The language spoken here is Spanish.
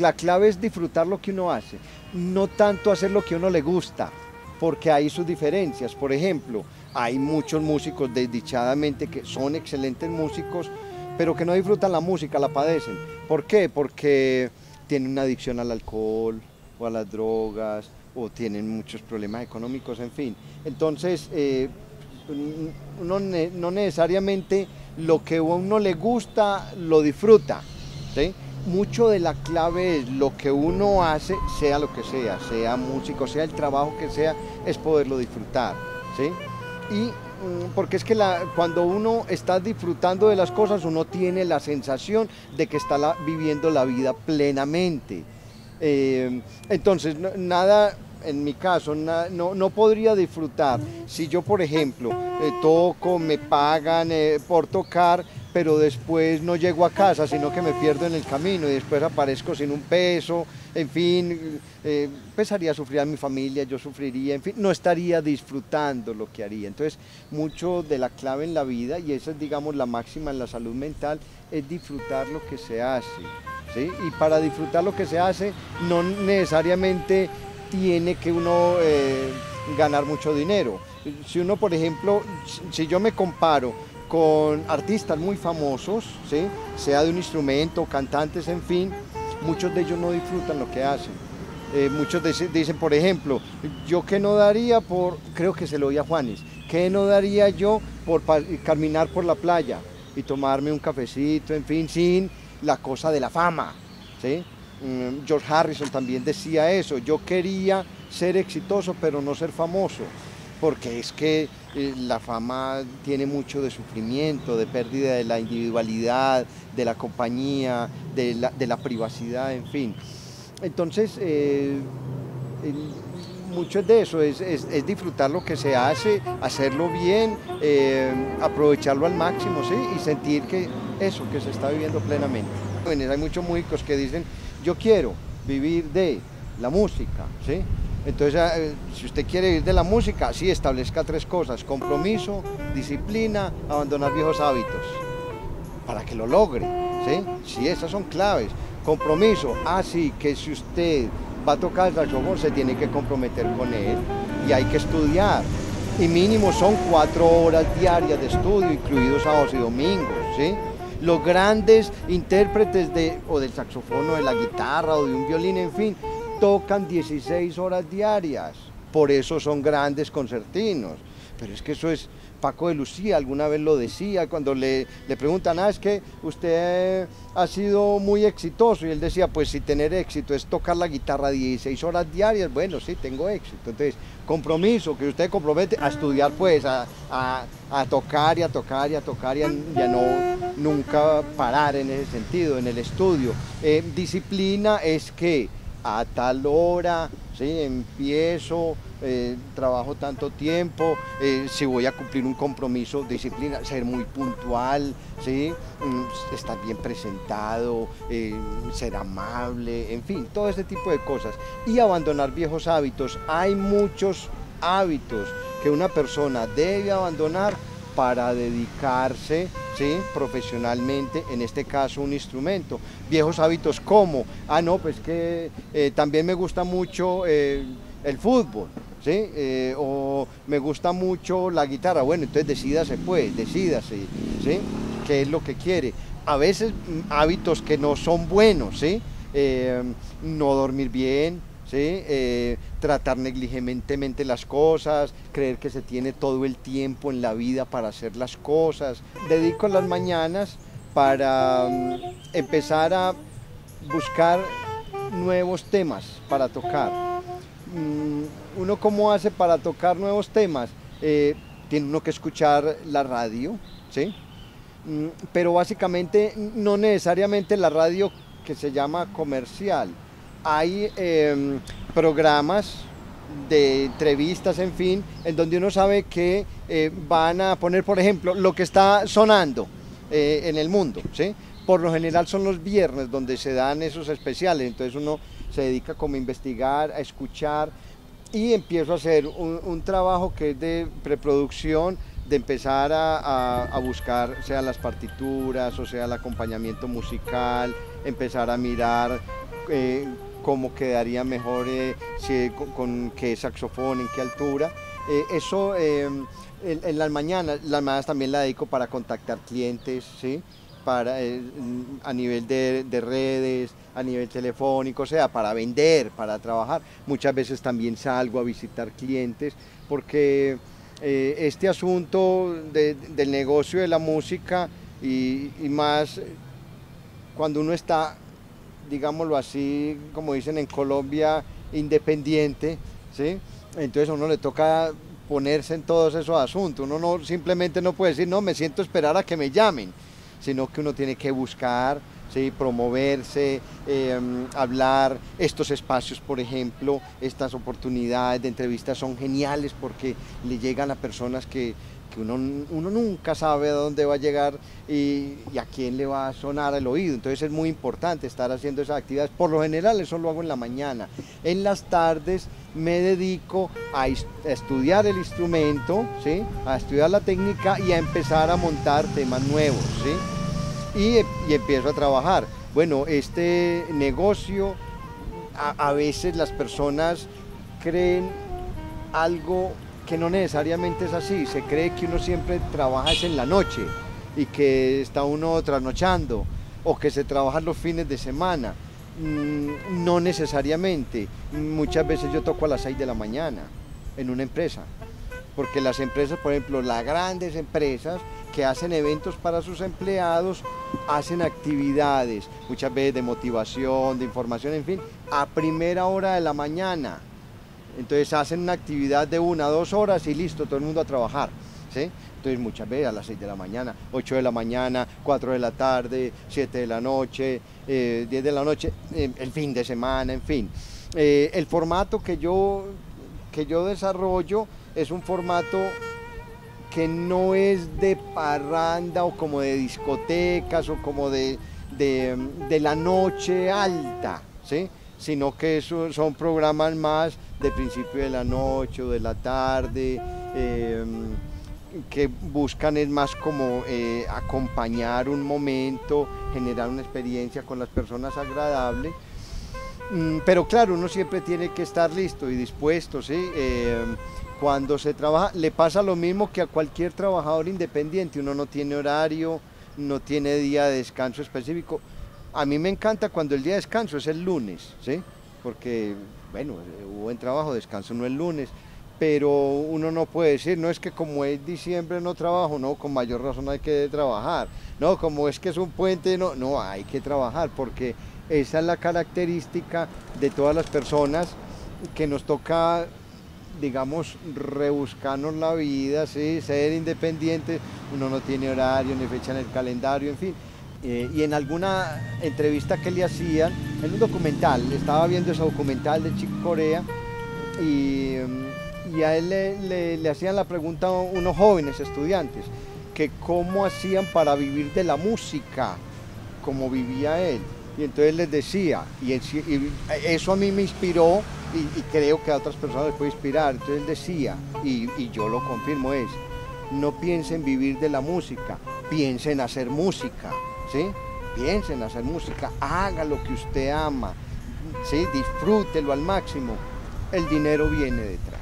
la clave es disfrutar lo que uno hace, no tanto hacer lo que uno le gusta, porque hay sus diferencias. Por ejemplo, hay muchos músicos desdichadamente que son excelentes músicos, pero que no disfrutan la música, la padecen. ¿Por qué? Porque tienen una adicción al alcohol o a las drogas o tienen muchos problemas económicos, en fin. Entonces, eh, uno no necesariamente lo que a uno le gusta lo disfruta. Mucho de la clave es lo que uno hace, sea lo que sea, sea músico, sea el trabajo que sea, es poderlo disfrutar. ¿sí? Y mm, porque es que cuando uno está disfrutando de las cosas, uno tiene la sensación de que está viviendo la vida plenamente. Eh, entonces, nada, en mi caso, no, podría disfrutar si yo, por ejemplo, eh, toco, me pagan eh, por tocar, pero después no llego a casa, sino que me pierdo en el camino y después aparezco sin un peso, en fin, eh, empezaría a sufrir a mi familia, yo sufriría, en fin, no estaría disfrutando lo que haría. Entonces, mucho de la clave en la vida, y esa es, digamos, la máxima en la salud mental, es disfrutar lo que se hace. ¿sí? Y para disfrutar lo que se hace, no necesariamente tiene que uno eh, ganar mucho dinero. Si uno, por ejemplo, si yo me comparo con artistas muy famosos, ¿sí? sea de un instrumento, cantantes, en fin, muchos de ellos no disfrutan lo que hacen. Eh, muchos dicen, por ejemplo, yo qué no daría por, creo que se lo oí a Juanes, qué no daría yo por caminar por la playa y tomarme un cafecito, en fin, sin la cosa de la fama. Mm, George Harrison también decía eso, yo quería ser exitoso pero no ser famoso, porque es que eh, la fama tiene mucho de sufrimiento, de pérdida de la individualidad, de la compañía, de la, privacidad, en fin. Entonces, eh, mucho de eso es, disfrutar lo que se hace, hacerlo bien, eh, aprovecharlo al máximo ¿sí? y sentir que eso, que se está viviendo plenamente. Hay muchos músicos que dicen, yo quiero vivir de la música, ¿sí? Entonces, eh, si usted quiere vivir de la música, sí establezca tres cosas, compromiso, disciplina, abandonar viejos hábitos, para que lo logre, ¿sí? Sí, esas son claves. Compromiso, así ah, que si usted va a tocar el saxofón, se tiene que comprometer con él y hay que estudiar. Y mínimo son cuatro horas diarias de estudio, incluidos sábados y domingos, ¿sí? los grandes intérpretes de, o del saxofón o de la guitarra o de un violín, en fin, tocan 16 horas diarias. Por eso son grandes concertinos. Pero es que eso es, Paco de Lucía alguna vez lo decía, cuando le, le preguntan, ah, es que usted ha sido muy exitoso, y él decía, pues si tener éxito es tocar la guitarra 16 horas diarias, bueno, sí, tengo éxito. Entonces, compromiso, que usted compromete a estudiar, pues, a, tocar y a tocar y a tocar y a, no nunca parar en ese sentido, en el estudio. Eh, disciplina es que a tal hora, ¿sí? empiezo, eh, trabajo tanto tiempo, eh, si voy a cumplir un compromiso, disciplina, ser muy puntual, ¿sí? Mm, estar bien presentado, eh, ser amable, en fin, todo este tipo de cosas. Y abandonar viejos hábitos. Hay muchos hábitos que una persona debe abandonar para dedicarse ¿sí? profesionalmente, en este caso un instrumento. Viejos hábitos como, ah no, pues que eh, también me gusta mucho eh, el fútbol, ¿sí? Eh, o me gusta mucho la guitarra, bueno, entonces decídase pues, decídase, ¿sí? ¿Qué es lo que quiere? A veces mm, hábitos que no son buenos, ¿sí? no dormir bien, eh, tratar negligentemente las cosas, creer que se tiene todo el tiempo en la vida para hacer las cosas. Dedico las mañanas para mm, empezar a buscar nuevos temas para tocar. Mm, uno cómo hace para tocar nuevos temas, eh, tiene uno que escuchar la radio, ¿sí? Mm, pero básicamente no necesariamente la radio que se llama comercial, hay em, programas de entrevistas, en fin, en donde uno sabe que eh, van a poner, por ejemplo, lo que está sonando eh, en el mundo, ¿sí? Por lo general son los viernes donde se dan esos especiales, entonces uno se dedica como a investigar, a escuchar y empiezo a hacer un, trabajo que es de preproducción de empezar a, buscar, sea las partituras o sea el acompañamiento musical, empezar a mirar eh, cómo quedaría mejor eh, con, qué saxofón, en qué altura. Eh, eso en, las mañanas, las mañanas también la dedico para contactar clientes, ¿sí? Para, a nivel de, de, redes, a nivel telefónico, o sea, para vender, para trabajar. Muchas veces también salgo a visitar clientes porque eh, este asunto del negocio de la música y, más cuando uno está, digámoslo así, como dicen en Colombia, independiente, ¿sí? entonces a uno le toca ponerse en todos esos asuntos. Uno no, simplemente no puede decir, no, me siento esperar a que me llamen, sino que uno tiene que buscar ¿sí? promoverse, em, hablar. Estos espacios, por ejemplo, estas oportunidades de entrevistas son geniales porque le llegan a personas que, uno, uno, nunca sabe a dónde va a llegar y, a quién le va a sonar el oído. Entonces es muy importante estar haciendo esas actividades. Por lo general eso lo hago en la mañana. En las tardes me dedico a, estudiar el instrumento, ¿sí? a estudiar la técnica y a empezar a montar temas nuevos. ¿sí? y, empiezo a trabajar. Bueno, este negocio, a, veces las personas creen algo que no necesariamente es así. Se cree que uno siempre trabaja es en la noche y que está uno trasnochando o que se trabaja los fines de semana. Mm, no necesariamente. Muchas veces yo toco a las 6 de la mañana en una empresa. Porque las empresas, por ejemplo, las grandes empresas, que hacen eventos para sus empleados, hacen actividades, muchas veces de motivación, de información, en fin, a primera hora de la mañana. Entonces hacen una actividad de una, dos horas y listo, todo el mundo a trabajar. ¿sí? Entonces muchas veces a las 6 de la mañana, 8 de la mañana, 4 de la tarde, 7 de la noche, 10 eh, de la noche, eh, el fin de semana, en fin. Eh, el formato que yo, que yo desarrollo es un formato que no es de parranda o como de discotecas o como de, de, la noche alta, ¿sí? Sino que son programas más de principio de la noche o de la tarde, em, que buscan es más como eh, acompañar un momento, generar una experiencia con las personas agradable. Mm, pero claro, uno siempre tiene que estar listo y dispuesto, ¿sí? Em, cuando se trabaja, le pasa lo mismo que a cualquier trabajador independiente, uno no tiene horario, no tiene día de descanso específico. A mí me encanta cuando el día de descanso es el lunes, ¿sí? Porque, bueno, buen trabajo, descanso no el lunes, pero uno no puede decir, no es que como es diciembre no trabajo, no, con mayor razón hay que trabajar, no, como es que es un puente, no, no, hay que trabajar, porque esa es la característica de todas las personas que nos toca digamos, rebuscarnos la vida, ¿sí? ser independiente, uno no tiene horario ni fecha en el calendario, en fin. Eh, y en alguna entrevista que le hacían, en un documental, estaba viendo ese documental de Chico Corea y, y a él le, hacían la pregunta a unos jóvenes estudiantes, que cómo hacían para vivir de la música, como vivía él. Y entonces les decía, y, eso a mí me inspiró y, creo que a otras personas les puede inspirar. Entonces decía, y, yo lo confirmo, es, no piensen vivir de la música, piensen hacer música, ¿sí? Piensen en hacer música, haga lo que usted ama, ¿sí? Disfrútelo al máximo. El dinero viene detrás.